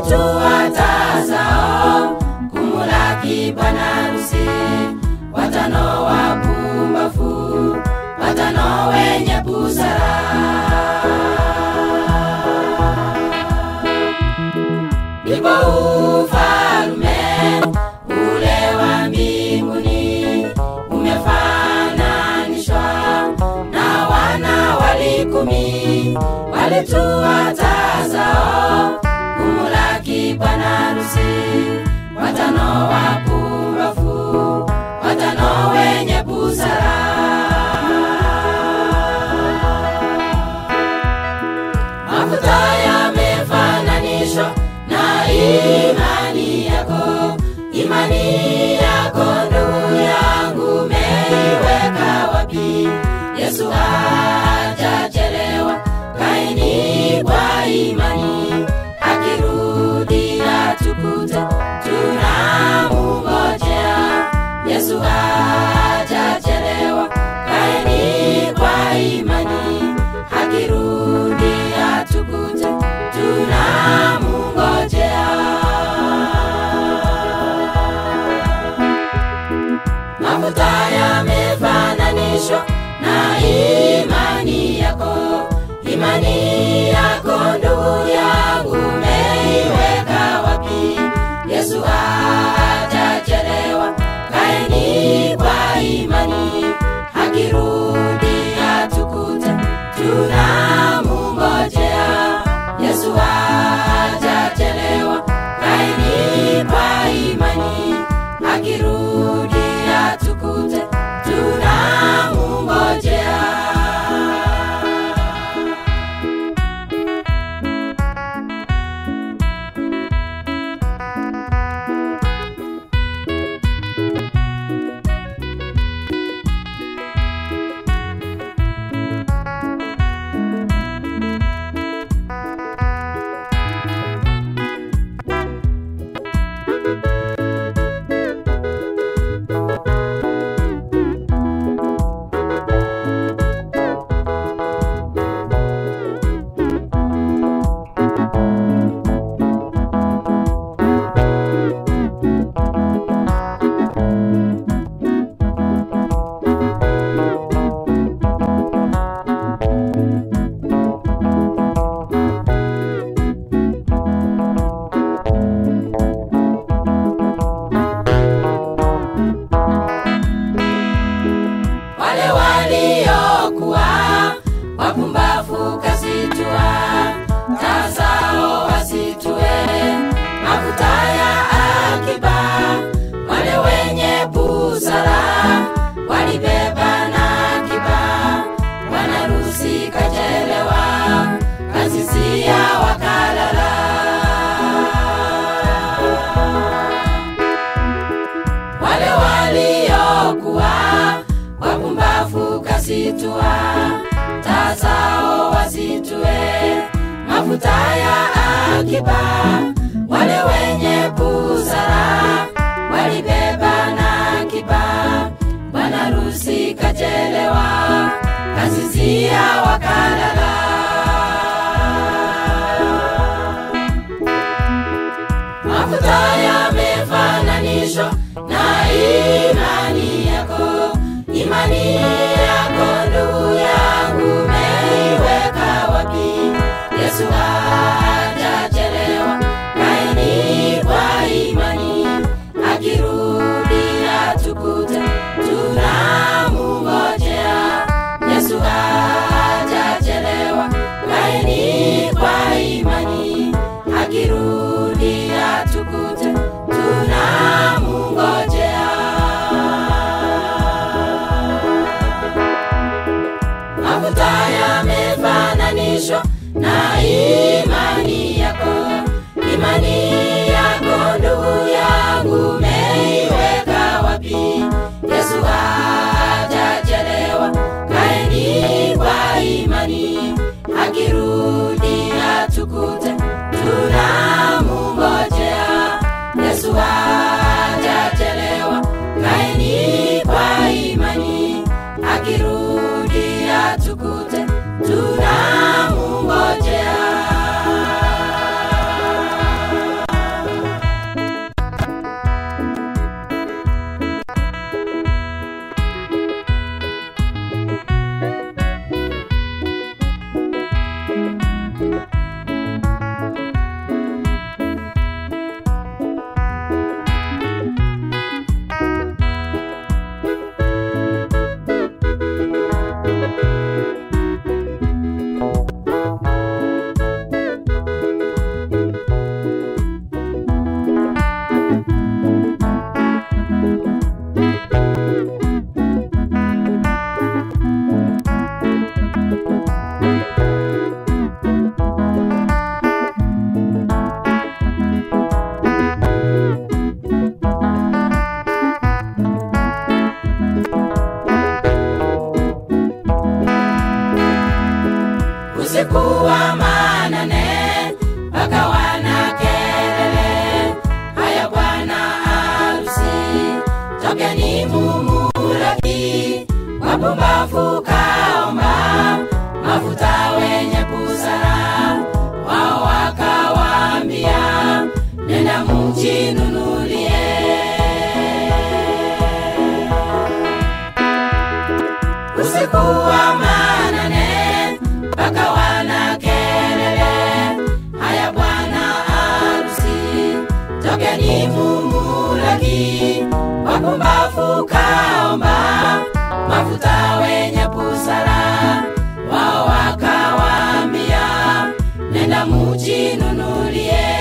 walitua taa zao kumulaki bwana harusi watano wapumbafu watano wenye busara. Ndipo bwana harusi watano watano wenye busara. Mafuta yamefananishwa na imani yako imani yako ndugu yangu meiweka wapi? Yesu hajachelewa kaini kwa imani yesu hajachelewa kaeni kwa imani akirudi atukute tunamungojea mafuta yamefananishwa na imani yako imani wale Vale, mafuta ya akiba wale wenye busara walibeba na akiba bwana rusi kachelewa kasisia wakalala. Mafuta tukute. usiku wa manane mpaka wana kelele. Haya bwana arusi, tokeni mumulaki, wapumbafu kaomba mafuta wenye busara, wao wakawaambia nenda mujinunulie